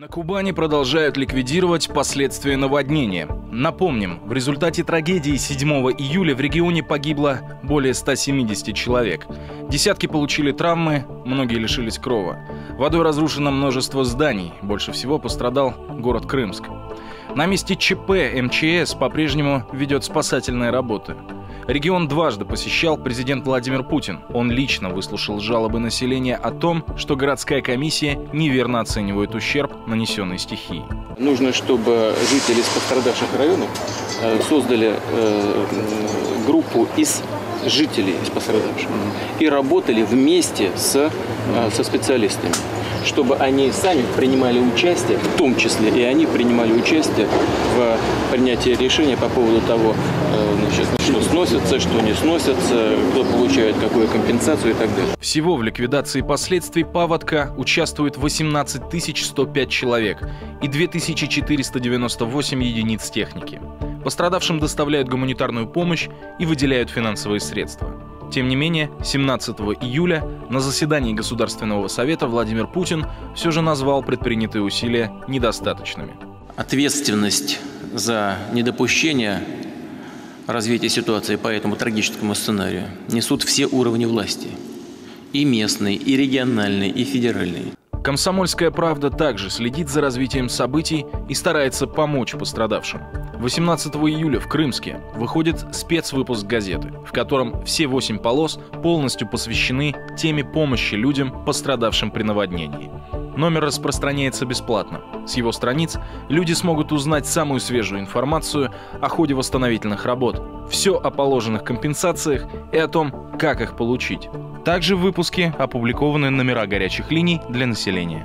На Кубани продолжают ликвидировать последствия наводнения. Напомним, в результате трагедии 7 июля в регионе погибло более 170 человек. Десятки получили травмы, многие лишились крова. Водой разрушено множество зданий, больше всего пострадал город Крымск. На месте ЧП МЧС по-прежнему ведет спасательные работы. Регион дважды посещал президент Владимир Путин. Он лично выслушал жалобы населения о том, что городская комиссия неверно оценивает ущерб, нанесенный стихией. Нужно, чтобы жители из пострадавших районов э, создали э, группу из жителей из пострадавших и работали вместе с, э, со специалистами чтобы они сами принимали участие, в том числе и они принимали участие в принятии решения по поводу того, значит, что сносится, что не сносится, кто получает какую компенсацию и так далее. Всего в ликвидации последствий паводка участвует 18 105 человек и 2498 единиц техники. Пострадавшим доставляют гуманитарную помощь и выделяют финансовые средства. Тем не менее, 17 июля на заседании Государственного совета Владимир Путин все же назвал предпринятые усилия недостаточными. Ответственность за недопущение развития ситуации по этому трагическому сценарию несут все уровни власти. И местные, и региональные, и федеральные. Комсомольская правда также следит за развитием событий и старается помочь пострадавшим. 18 июля в Крымске выходит спецвыпуск газеты, в котором все восемь полос полностью посвящены теме помощи людям, пострадавшим при наводнении. Номер распространяется бесплатно. С его страниц люди смогут узнать самую свежую информацию о ходе восстановительных работ, все о положенных компенсациях и о том, как их получить. Также в выпуске опубликованы номера горячих линий для населения.